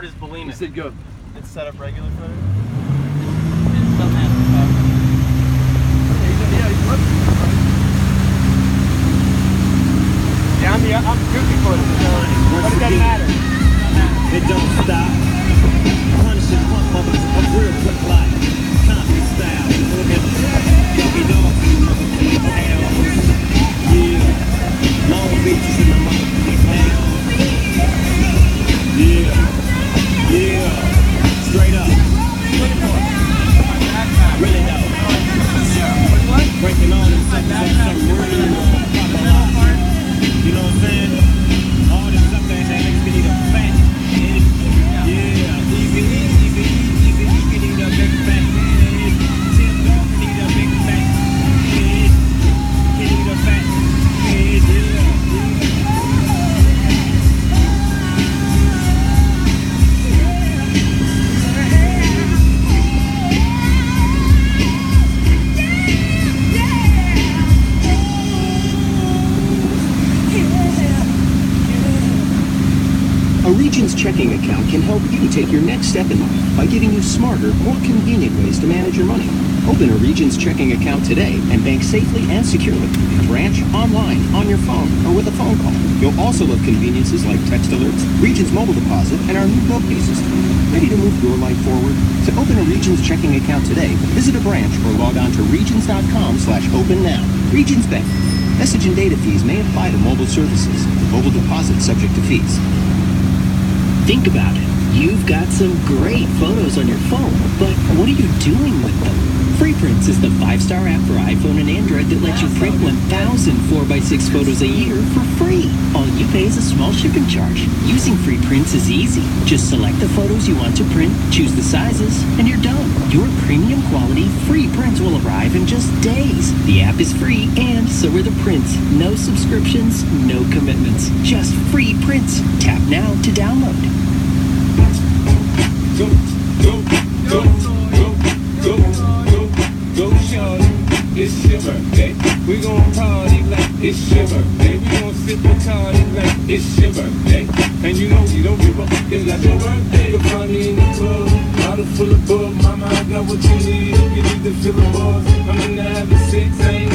keyboard is bulimic. You said go. It's set up regular footer. Yeah, I'm, I'm goofy footed, so but it doesn't matter. It don't stop. Punk mothers of real quick life. A Regions checking account can help you take your next step in life by giving you smarter, more convenient ways to manage your money. Open a Regions checking account today and bank safely and securely. In branch, online, on your phone, or with a phone call. You'll also love conveniences like text alerts, Regions mobile deposit, and our new bill pay system. Ready to move your life forward? To open a Regions checking account today, visit a branch or log on to regions.com slash open now. Regions Bank. Message and data fees may apply to mobile services. Mobile deposit subject to fees. Think about it. You've got some great photos on your phone, but what are you doing with them? FreePrints is the five-star app for iPhone and Android that lets you print 1,000 4x6 photos a year for free. All you pay is a small shipping charge. Using FreePrints is easy. Just select the photos you want to print, choose the sizes, and you're done. Your premium quality free prints will arrive in just days. The app is free, and so are the prints. No subscriptions, no commitments. Just free prints. Tap now to download. It's your birthday. We gon' party like it's your birthday. We gon' sip Bacardi like it's your birthday. And you know you don't give up. It's like your birthday. The party in the club. Bottle full of bug. Mama, I got what you need. You need to feel the buzz, I'm in the having sex. I ain't